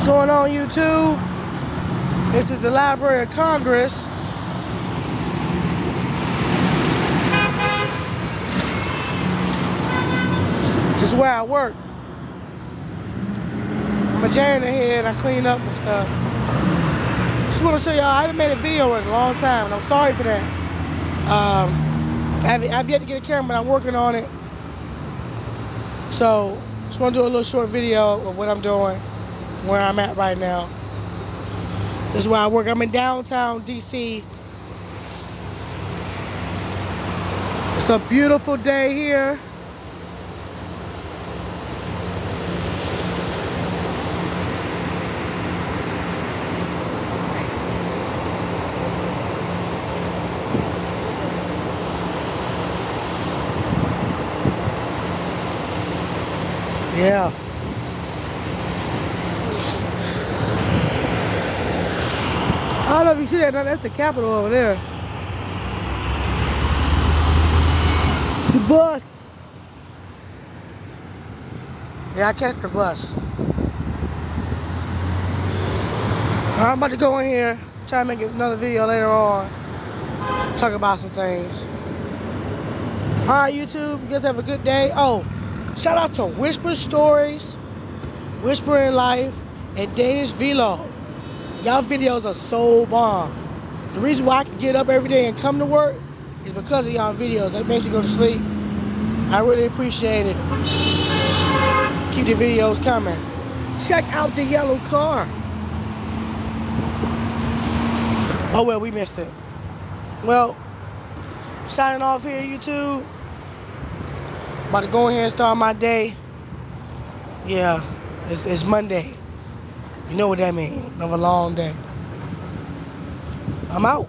What's going on, YouTube? This is the Library of Congress. This is where I work. I'm a janitor here and I clean up and stuff. Just want to show y'all, I haven't made a video in a long time and I'm sorry for that. Um, I haven't, I've yet to get a camera, but I'm working on it. So, just want to do a little short video of what I'm doing, where I'm at right now. This is where I work. I'm in downtown DC. It's a beautiful day here. Yeah. I don't know if you see that. No, that's the Capitol over there. The bus. Yeah, I catch the bus. I'm about to go in here, try to make another video later on. Talk about some things. Alright, YouTube, you guys have a good day. Oh, shout out to Whisper Stories, Whispering Life, and Danish Vlog. Y'all videos are so bomb. The reason why I can get up every day and come to work is because of y'all videos. That makes me go to sleep. I really appreciate it. Keep the videos coming. Check out the yellow car. Oh well, we missed it. Well, signing off here, YouTube. About to go here and start my day. Yeah, it's, it's Monday. You know what that means. Another long day. I'm out.